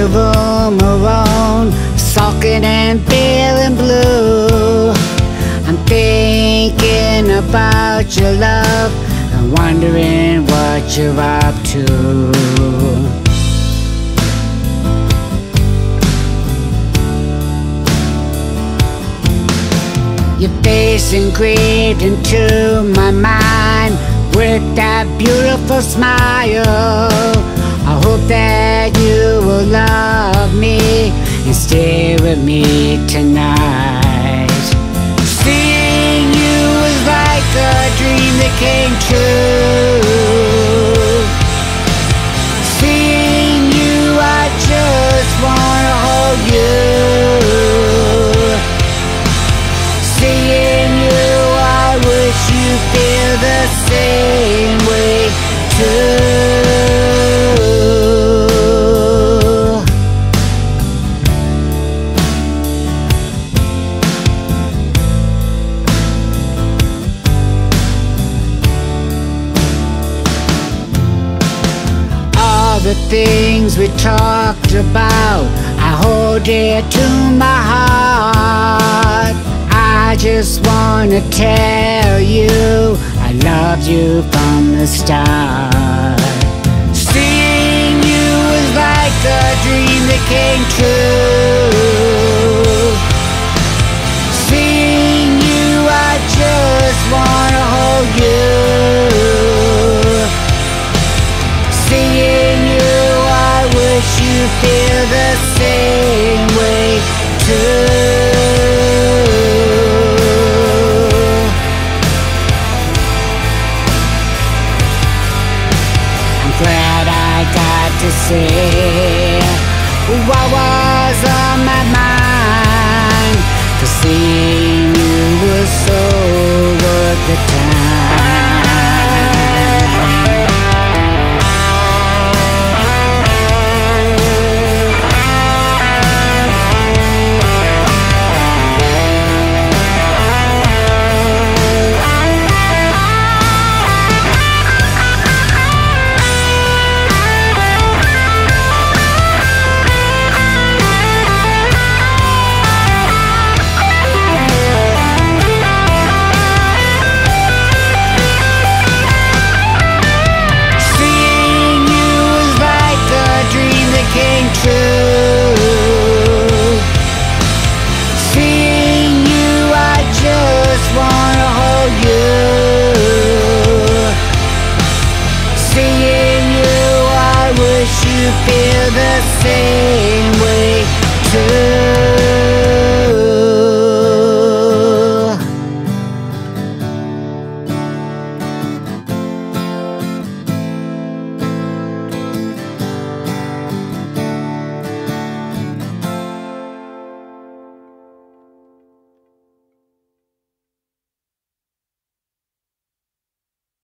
your room alone, sulking and feeling blue. I'm thinking about your love and wondering what you're up to. Your face engraved into my mind with that beautiful smile. I hope that you will love me and stay with me tonight. Seeing you was like a dream that came true. Seeing you, I just wanna hold you. Seeing you, I wish you feel the same things we talked about, I hold dear to my heart. I just wanna tell you I loved you from the start. Seeing you was like a dream that came true. Feel the same way too. I'm glad I got to see what was on feel the same way. Too